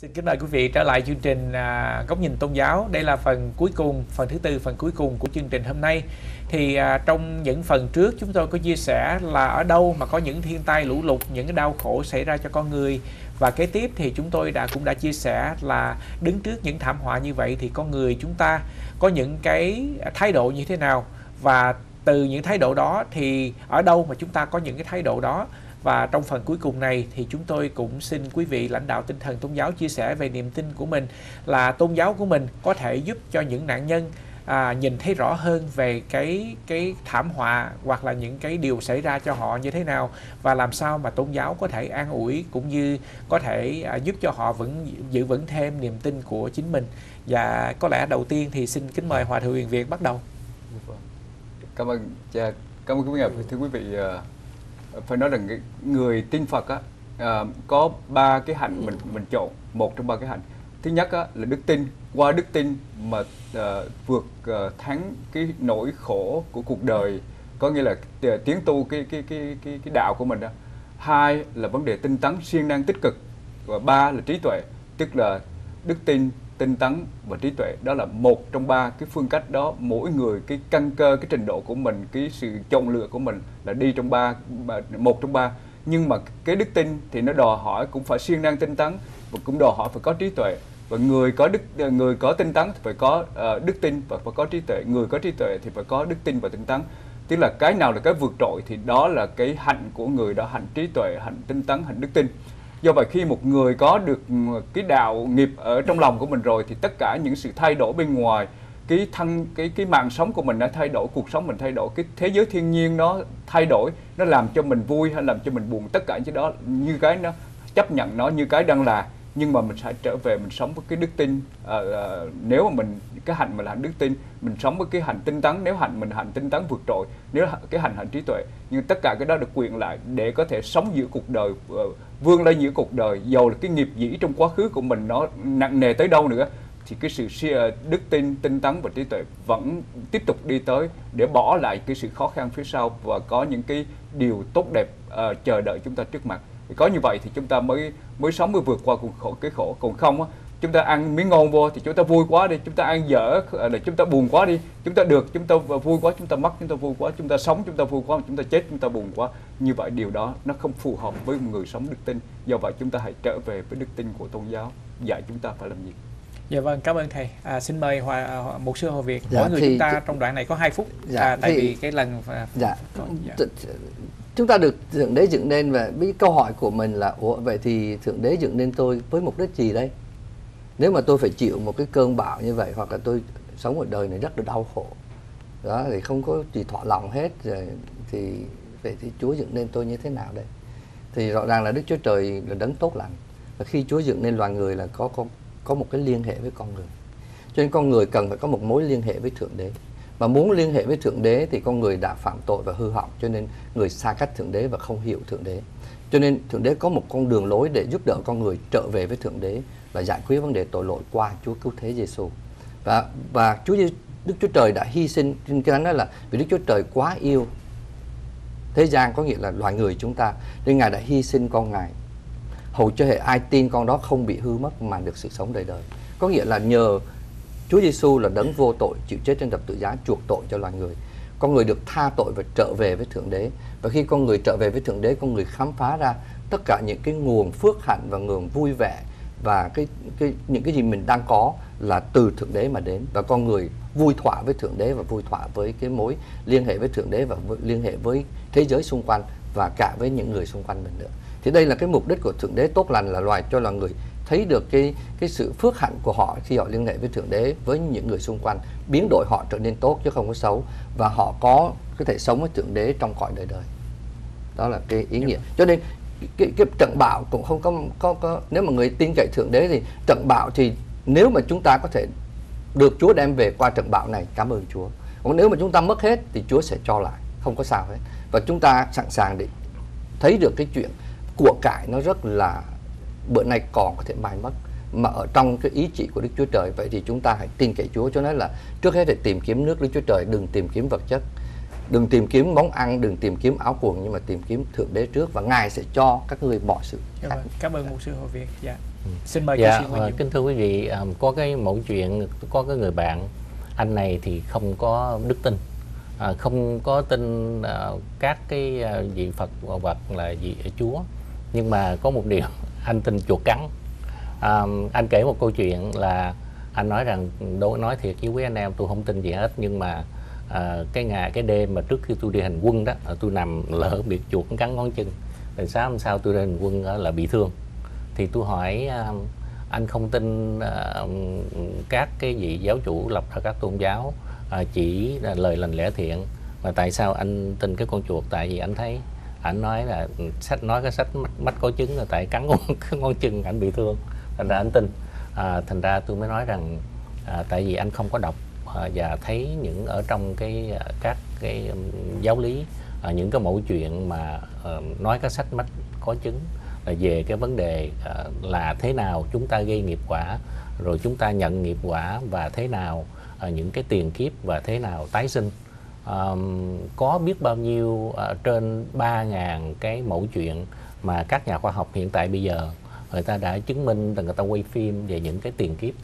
Xin kính mời quý vị trở lại chương trình à, Góc nhìn tôn giáo. Đây là phần cuối cùng, phần thứ tư, phần cuối cùng của chương trình hôm nay. Thì à, trong những phần trước chúng tôi có chia sẻ là ở đâu mà có những thiên tai lũ lụt, những cái đau khổ xảy ra cho con người. Và kế tiếp thì chúng tôi đã cũng đã chia sẻ là đứng trước những thảm họa như vậy thì con người chúng ta có những cái thái độ như thế nào và từ những thái độ đó thì ở đâu mà chúng ta có những cái thái độ đó và trong phần cuối cùng này thì chúng tôi cũng xin quý vị lãnh đạo tinh thần tôn giáo chia sẻ về niềm tin của mình là tôn giáo của mình có thể giúp cho những nạn nhân à, nhìn thấy rõ hơn về cái cái thảm họa hoặc là những cái điều xảy ra cho họ như thế nào và làm sao mà tôn giáo có thể an ủi cũng như có thể à, giúp cho họ vẫn giữ vững thêm niềm tin của chính mình. Và có lẽ đầu tiên thì xin kính mời hòa thượng Huyền Việt bắt đầu. Dạ vâng. Cảm ơn cha, cảm ơn quý vị, thưa quý vị à, phải nói rằng người tin Phật á à, có ba cái hạnh mình mình chọn một trong ba cái hạnh. Thứ nhất á, là đức tin. Qua đức tin mà à, vượt à, thắng cái nỗi khổ của cuộc đời có nghĩa là à, tiến tu cái cái cái cái cái đạo của mình đó hai là vấn đề tinh tấn siêng năng tích cực. Và ba là trí tuệ tức là đức tin tinh tấn và trí tuệ. Đó là một trong ba cái phương cách đó. Mỗi người cái căn cơ cái trình độ của mình cái sự chọn lựa của mình là đi trong ba một trong ba. Nhưng mà cái đức tin thì nó đòi hỏi cũng phải siêng năng tinh tấn và cũng đòi hỏi phải có trí tuệ. Và người có đức người có tinh tấn thì phải có uh, đức tin và phải có trí tuệ. Người có trí tuệ thì phải có đức tin và tinh tấn. Tức là cái nào là cái vượt trội thì đó là cái hạnh của người đó hạnh trí tuệ hạnh tinh tấn hạnh đức tin do vậy khi một người có được cái đạo nghiệp ở trong lòng của mình rồi thì tất cả những sự thay đổi bên ngoài, cái thân, cái cái mạng sống của mình đã thay đổi, cuộc sống mình thay đổi, cái thế giới thiên nhiên nó thay đổi, nó làm cho mình vui hay làm cho mình buồn, tất cả những cái đó như cái nó chấp nhận nó như cái đang là nhưng mà mình sẽ trở về mình sống với cái đức tin à, à, nếu mà mình cái hạnh mình là hạnh đức tin mình sống với cái hạnh tinh tấn nếu hạnh mình hạnh tinh tấn vượt trội nếu cái hạnh hạnh trí tuệ. Nhưng tất cả cái đó được quyền lại để có thể sống giữa cuộc đời ờ, vươn lên giữa cuộc đời. Dầu là cái nghiệp dĩ trong quá khứ của mình nó nặng nề tới đâu nữa thì cái sự ờ, đức tin tinh tấn và trí tuệ vẫn tiếp tục đi tới để bỏ lại cái sự khó khăn phía sau và có những cái điều tốt đẹp uh, chờ đợi chúng ta trước mặt thì có như vậy thì chúng ta mới mới sống mới vượt qua cuộc khổ cái khổ còn không á chúng ta ăn miếng ngon vô thì chúng ta vui quá đi chúng ta ăn dở là chúng ta buồn quá đi chúng ta được chúng ta vui quá chúng ta mất chúng ta vui quá chúng ta sống chúng ta vui quá chúng ta chết chúng ta buồn quá như vậy điều đó nó không phù hợp với một người sống đức tin do vậy chúng ta hãy trở về với đức tin của tôn giáo dạy chúng ta phải làm gì Dạ vâng, cảm ơn thầy. À, xin mời Hòa, à, một sư Hồ Việt. Dạ, Mỗi người chúng ta trong đoạn này có 2 phút. Dạ, à, tại thì, vì cái lần dạ, dạ chúng ta được thượng đế dựng nên và cái câu hỏi của mình là, ủa, vậy thì thượng đế dựng nên tôi với mục đích gì đây? Nếu mà tôi phải chịu một cái cơn bão như vậy hoặc là tôi sống một đời này rất là đau khổ, đó, thì không có gì thỏa lòng hết, rồi thì vậy thì Chúa dựng nên tôi như thế nào đây? Thì rõ ràng là Đức Chúa Trời là đấng tốt lành, và khi Chúa dựng nên loài người là có có có một cái liên hệ với con người. Cho nên con người cần phải có một mối liên hệ với thượng đế mà muốn liên hệ với thượng đế thì con người đã phạm tội và hư hỏng, cho nên người xa cách thượng đế và không hiểu thượng đế. Cho nên thượng đế có một con đường lối để giúp đỡ con người trở về với thượng đế và giải quyết vấn đề tội lỗi qua Chúa cứu thế Giêsu và và Chúa Đức Chúa Trời đã hy sinh, trên cái nói là vì Đức Chúa Trời quá yêu thế gian, có nghĩa là loài người chúng ta, nên Ngài đã hy sinh con Ngài. Hầu cho hệ ai tin con đó không bị hư mất mà được sự sống đời đời. Có nghĩa là nhờ Chúa Giêsu là đấng vô tội chịu chết trên thập tự giá chuộc tội cho loài người. Con người được tha tội và trở về với Thượng Đế. Và khi con người trở về với Thượng Đế, con người khám phá ra tất cả những cái nguồn phước hạnh và nguồn vui vẻ và cái cái những cái gì mình đang có là từ Thượng Đế mà đến và con người vui thỏa với Thượng Đế và vui thỏa với cái mối liên hệ với Thượng Đế và liên hệ với thế giới xung quanh và cả với những người xung quanh mình nữa. Thì đây là cái mục đích của Thượng Đế tốt lành là loài cho loài người thấy được cái cái sự phước hạnh của họ khi họ liên hệ với thượng đế với những người xung quanh biến đổi họ trở nên tốt chứ không có xấu và họ có có thể sống với thượng đế trong cõi đời đời. Đó là cái ý nghĩa. Cho nên cái, cái trận bạo cũng không có, có có nếu mà người tin cậy thượng đế thì trận bạo thì nếu mà chúng ta có thể được Chúa đem về qua trận bạo này cảm ơn Chúa. Còn nếu mà chúng ta mất hết thì Chúa sẽ cho lại không có sao hết. Và chúng ta sẵn sàng để thấy được cái chuyện của cải nó rất là bữa nay còn có thể mai mất. Mà ở trong cái ý chỉ của Đức Chúa Trời vậy thì chúng ta hãy tin cậy Chúa. Cho nói là trước hết phải tìm kiếm nước Đức Chúa Trời đừng tìm kiếm vật chất. Đừng tìm kiếm món ăn đừng tìm kiếm áo quần nhưng mà tìm kiếm thượng đế trước. Và ngài sẽ cho các ngươi mọi sự dạ vâng. cảm ơn một sư Hồ Việt. Dạ. Xin mời dạ, Nguyễn uh, kính thưa quý vị um, có cái mẫu chuyện có cái người bạn anh này thì không có đức tin. À, không có tin à, các cái à, vị Phật hoặc là vị Chúa. Nhưng mà có một điều anh tin chuột cắn. À, anh kể một câu chuyện là anh nói rằng đối nói thiệt với quý anh em tôi không tin gì hết nhưng mà à, cái ngày cái đêm mà trước khi tôi đi hành quân đó tôi nằm lỡ bị chuột cắn ngón chân. Rồi sáng hôm sau tôi đi hành quân đó, là bị thương. Thì tôi hỏi à, anh không tin à, các cái vị giáo chủ lập ra các tôn giáo à, chỉ là lời lành lẽ thiện mà tại sao anh tin cái con chuột? Tại vì anh thấy anh nói là sách nói cái sách mắt, mắt có trứng là tại cắn con cái ngón chân anh bị thương. Thành ra anh tin. À, thành ra tôi mới nói rằng à, tại vì anh không có đọc à, và thấy những ở trong cái à, các cái um, giáo lý à, những cái mẫu chuyện mà à, nói cái sách mắt có trứng là về cái vấn đề à, là thế nào chúng ta gây nghiệp quả rồi chúng ta nhận nghiệp quả và thế nào à, những cái tiền kiếp và thế nào tái sinh um, có biết bao nhiêu uh, trên 3.000 cái mẫu chuyện mà các nhà khoa học hiện tại bây giờ người ta đã chứng minh là người ta quay phim về những cái tiền kiếp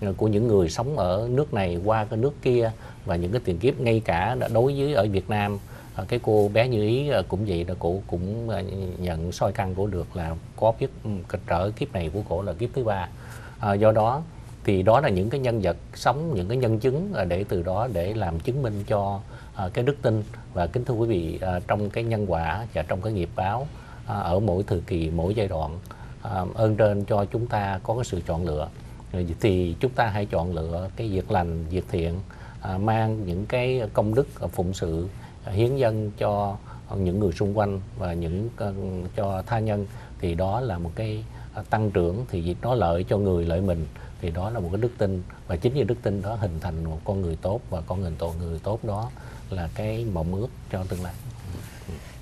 ờ, của những người sống ở nước này qua cái nước kia và những cái tiền kiếp ngay cả đã đối với ở Việt Nam. Ờ, cái cô bé như ý cũng vậy là cổ cũng nhận soi căn của được là có biết ừ, trở kiếp này của cổ là kiếp thứ ba. À, do đó thì đó là những cái nhân vật sống những cái nhân chứng để từ đó để làm chứng minh cho à, cái đức tin và kính thưa quý vị à, trong cái nhân quả và trong cái nghiệp báo à, ở mỗi thời kỳ mỗi giai đoạn à, ơn trên cho chúng ta có cái sự chọn lựa. Thì chúng ta hãy chọn lựa cái việc lành việc thiện à, mang những cái công đức phụng sự hiến dân cho những người xung quanh và những cho tha nhân. Thì đó là một cái tăng trưởng thì nó lợi cho người lợi mình. Thì đó là một cái đức tin và chính vì đức tin đó hình thành một con người tốt và con người tốt người tốt đó là cái mộng ước cho tương lai.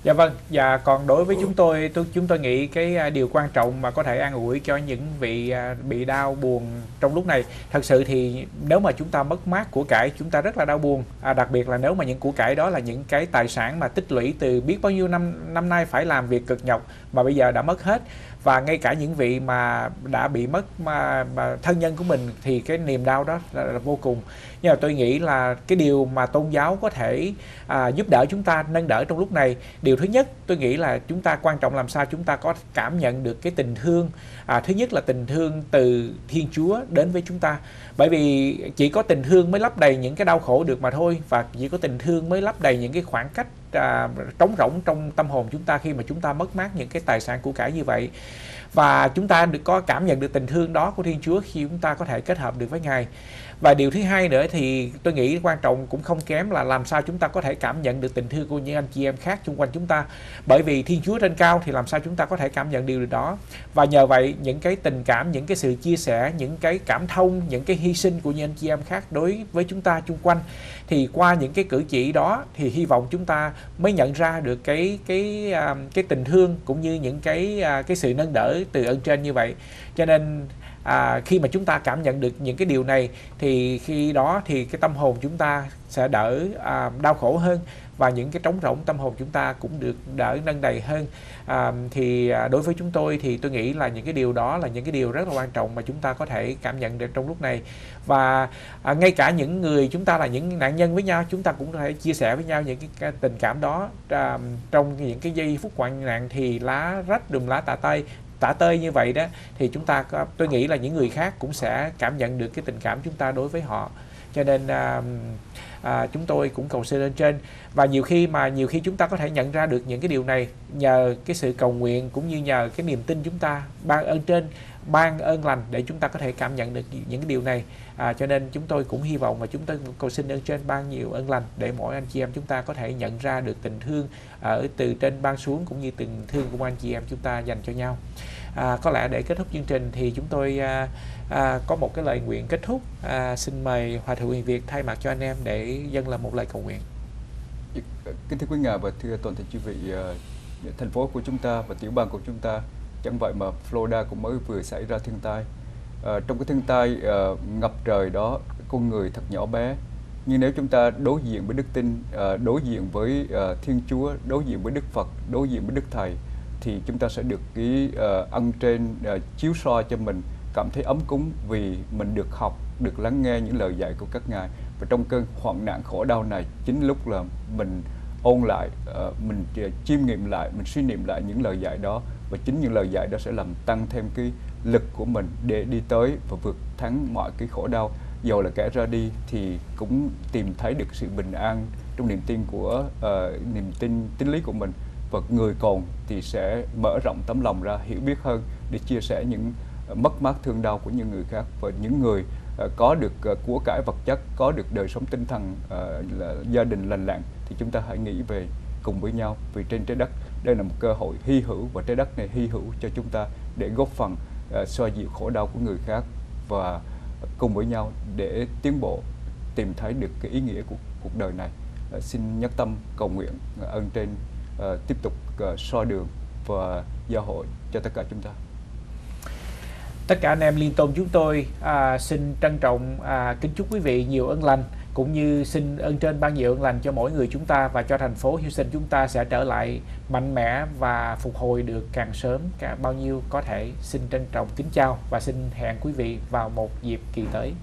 Dạ vâng, và còn đối với chúng tôi, tôi chúng tôi nghĩ cái à, điều quan trọng mà có thể an ủi cho những vị à, bị đau buồn trong lúc này, thật sự thì nếu mà chúng ta mất mát của cải, chúng ta rất là đau buồn, à, đặc biệt là nếu mà những của cải đó là những cái tài sản mà tích lũy từ biết bao nhiêu năm năm nay phải làm việc cực nhọc mà bây giờ đã mất hết và ngay cả những vị mà đã bị mất mà, mà thân nhân của mình thì cái niềm đau đó là, là vô cùng. Nhưng mà tôi nghĩ là cái điều mà tôn giáo có thể à, giúp đỡ chúng ta nâng đỡ trong lúc này điều thứ nhất tôi nghĩ là chúng ta quan trọng làm sao chúng ta có cảm nhận được cái tình thương à, thứ nhất là tình thương từ thiên chúa đến với chúng ta. Bởi vì chỉ có tình thương mới lấp đầy những cái đau khổ được mà thôi và chỉ có tình thương mới lấp đầy những cái khoảng cách à, trống rỗng trong tâm hồn chúng ta khi mà chúng ta mất mát những cái tài sản của cải như vậy và chúng ta được có cảm nhận được tình thương đó của Thiên Chúa khi chúng ta có thể kết hợp được với Ngài. Và điều thứ hai nữa thì tôi nghĩ quan trọng cũng không kém là làm sao chúng ta có thể cảm nhận được tình thương của những anh chị em khác xung quanh chúng ta. Bởi vì thiên chúa trên cao thì làm sao chúng ta có thể cảm nhận điều đó. Và nhờ vậy, những cái tình cảm, những cái sự chia sẻ, những cái cảm thông, những cái hy sinh của những anh chị em khác đối với chúng ta xung quanh, thì qua những cái cử chỉ đó thì hy vọng chúng ta mới nhận ra được cái cái à, cái tình thương cũng như những cái à, cái sự nâng đỡ từ ơn trên như vậy. Cho nên à, khi mà chúng ta cảm nhận được những cái điều này thì khi đó thì cái tâm hồn chúng ta sẽ đỡ à, đau khổ hơn và những cái trống rỗng tâm hồn chúng ta cũng được đỡ nâng đầy hơn. À, thì à, đối với chúng tôi thì tôi nghĩ là những cái điều đó là những cái điều rất là quan trọng mà chúng ta có thể cảm nhận được trong lúc này. Và à, ngay cả những người chúng ta là những nạn nhân với nhau chúng ta cũng có thể chia sẻ với nhau những cái, cái tình cảm đó à, trong những cái giây phút hoạn nạn thì lá rách đùm lá tạ tay tả tơi như vậy đó thì chúng ta có tôi nghĩ là những người khác cũng sẽ cảm nhận được cái tình cảm chúng ta đối với họ. Cho nên uh, à, chúng tôi cũng cầu xin lên trên. Và nhiều khi mà nhiều khi chúng ta có thể nhận ra được những cái điều này nhờ cái sự cầu nguyện cũng như nhờ cái niềm tin chúng ta ban ơn trên ban ơn lành để chúng ta có thể cảm nhận được những cái điều này. À, cho nên chúng tôi cũng hy vọng và chúng tôi cầu xin ơn trên ban nhiều ơn lành để mỗi anh chị em chúng ta có thể nhận ra được tình thương à, ở từ trên ban xuống cũng như tình thương của anh chị em chúng ta dành cho nhau. À, có lẽ để kết thúc chương trình thì chúng tôi à, à, có một cái lời nguyện kết thúc. À, xin mời hòa thượng Việt thay mặt cho anh em để dâng là một lời cầu nguyện. Kính thưa quý ngài và thưa toàn thể quý vị ờ, thành phố của chúng ta và tiểu bang của chúng ta chẳng vậy mà Florida cũng mới vừa xảy ra thiên tai. À, trong cái thiên tai à, ngập trời đó con người thật nhỏ bé. Nhưng nếu chúng ta đối diện với đức tin à, đối diện với à, Thiên Chúa đối diện với Đức Phật đối diện với Đức Thầy thì chúng ta sẽ được cái uh, ân trên chiếu soi cho mình cảm thấy ấm cúng vì mình được học được lắng nghe những lời dạy của các ngài và trong cơn hoạn nạn khổ đau này chính lúc là mình ôn lại uh, mình ờ, chiêm nghiệm lại mình suy niệm lại những lời dạy đó. Và chính những lời dạy đó sẽ làm tăng thêm cái lực của mình để đi tới và vượt thắng mọi cái khổ đau. Dầu là kẻ ra đi thì cũng tìm thấy được sự bình an trong niềm tin của uh, niềm tin tín lý của mình. Và người còn thì sẽ mở rộng tấm lòng ra hiểu biết hơn để chia sẻ những mất mát thương đau của những người khác. Và những người Ờ, có được ờ, của cải vật chất, có được đời sống tinh thần ờ, là gia đình lành lặn thì chúng ta hãy nghĩ về cùng với nhau vì trên trái đất, đây là một cơ hội hy hữu và trái đất này hy hữu cho chúng ta để góp phần xoa dịu khổ đau của người khác và cùng với nhau để tiến bộ, tìm thấy được cái ý nghĩa của cuộc đời này. Xin nhất tâm cầu nguyện ơn trên tiếp tục soi đường và giao hội cho tất cả chúng ta tất cả anh em liên tôn chúng tôi à, xin trân trọng à, kính chúc quý vị nhiều ơn lành cũng như xin ơn trên ban nhiều ơn lành cho mỗi người chúng ta và cho thành phố Houston chúng ta sẽ trở lại mạnh mẽ và phục hồi được càng sớm càng bao nhiêu có thể. Xin trân trọng kính chào và xin hẹn quý vị vào một dịp kỳ tới.